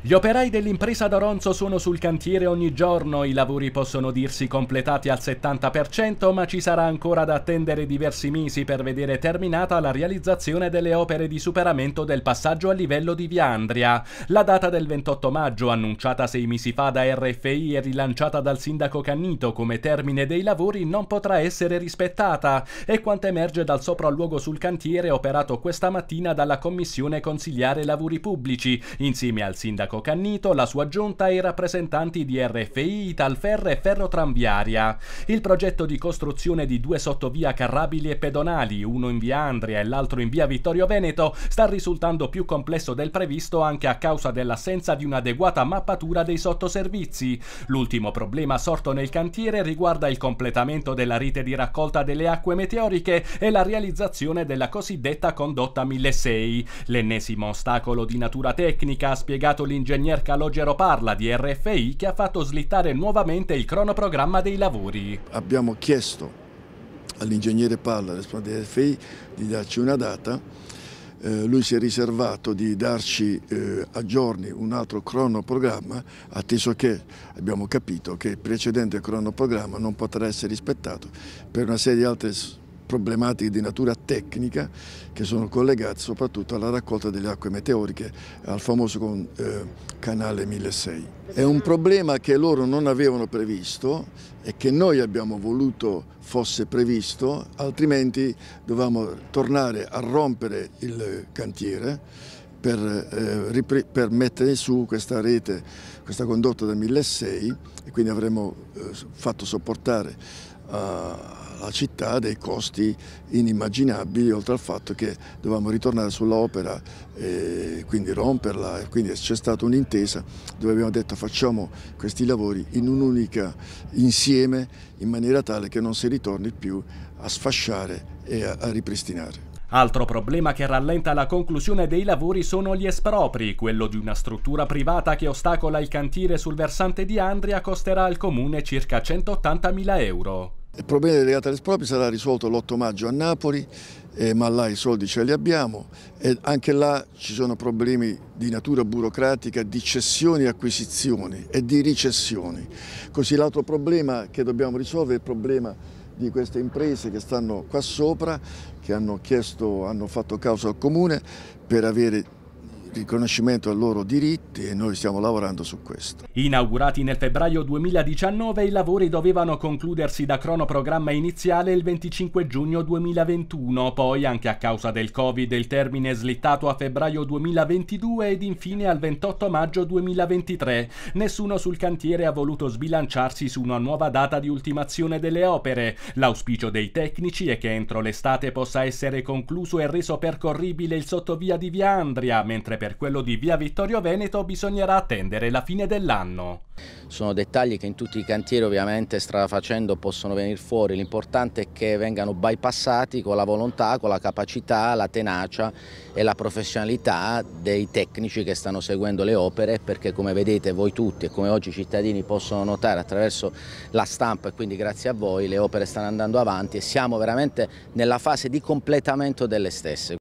Gli operai dell'impresa d'Oronzo sono sul cantiere ogni giorno, i lavori possono dirsi completati al 70%, ma ci sarà ancora da attendere diversi mesi per vedere terminata la realizzazione delle opere di superamento del passaggio a livello di Via Andria. La data del 28 maggio, annunciata sei mesi fa da RFI e rilanciata dal sindaco Cannito come termine dei lavori, non potrà essere rispettata, è quanto emerge dal sopralluogo sul cantiere operato questa mattina dalla Commissione Consigliare Lavori Pubblici, insieme al sindaco sindaco Cannito, la sua giunta e i rappresentanti di RFI, Italferra e Ferrotramviaria. Il progetto di costruzione di due sottovia carrabili e pedonali, uno in via Andria e l'altro in via Vittorio Veneto, sta risultando più complesso del previsto anche a causa dell'assenza di un'adeguata mappatura dei sottoservizi. L'ultimo problema sorto nel cantiere riguarda il completamento della rete di raccolta delle acque meteoriche e la realizzazione della cosiddetta condotta 1006. L'ennesimo ostacolo di natura tecnica, ha spiegato l'ingegnere l'ingegner Calogero Parla di RFI che ha fatto slittare nuovamente il cronoprogramma dei lavori. Abbiamo chiesto all'ingegnere Parla, responsabile di RFI, di darci una data eh, lui si è riservato di darci eh, a giorni un altro cronoprogramma, atteso che abbiamo capito che il precedente cronoprogramma non potrà essere rispettato per una serie di altre problematiche di natura tecnica che sono collegate soprattutto alla raccolta delle acque meteoriche al famoso eh, canale 1600. È un problema che loro non avevano previsto e che noi abbiamo voluto fosse previsto, altrimenti dovevamo tornare a rompere il cantiere per, eh, per, mettere su questa rete, questa condotta del 1600 e quindi avremmo eh, fatto sopportare alla città dei costi inimmaginabili, oltre al fatto che dovevamo ritornare sull'opera e quindi romperla e quindi c'è stata un'intesa dove abbiamo detto facciamo questi lavori in un'unica insieme in maniera tale che non si ritorni più a sfasciare e a, a ripristinare. Altro problema che rallenta la conclusione dei lavori sono gli espropri. Quello di una struttura privata che ostacola il cantiere sul versante di Andria costerà al comune circa 180.000 euro. Il problema legato agli espropri sarà risolto l'8 maggio a Napoli, eh, ma là i soldi ce li abbiamo e anche là ci sono problemi di natura burocratica, di cessioni e acquisizioni e di ricessioni. Così l'altro problema che dobbiamo risolvere è il problema di queste imprese che stanno qua sopra, che hanno, chiesto, hanno fatto causa al Comune per avere riconoscimento ai loro diritti e noi stiamo lavorando su questo. Inaugurati nel febbraio 2019, i lavori dovevano concludersi da cronoprogramma iniziale il 25 giugno 2021, poi anche a causa del Covid il termine è slittato a febbraio 2022 ed infine al 28 maggio 2023. Nessuno sul cantiere ha voluto sbilanciarsi su una nuova data di ultimazione delle opere. L'auspicio dei tecnici è che entro l'estate possa essere concluso e reso percorribile il sottovia di Via Andria, mentre per quello di Via Vittorio Veneto bisognerà attendere la fine dell'anno. Sono dettagli che in tutti i cantieri ovviamente strada facendo possono venire fuori, l'importante è che vengano bypassati con la volontà, con la capacità, la tenacia e la professionalità dei tecnici che stanno seguendo le opere perché come vedete voi tutti e come oggi i cittadini possono notare attraverso la stampa e quindi grazie a voi le opere stanno andando avanti e siamo veramente nella fase di completamento delle stesse.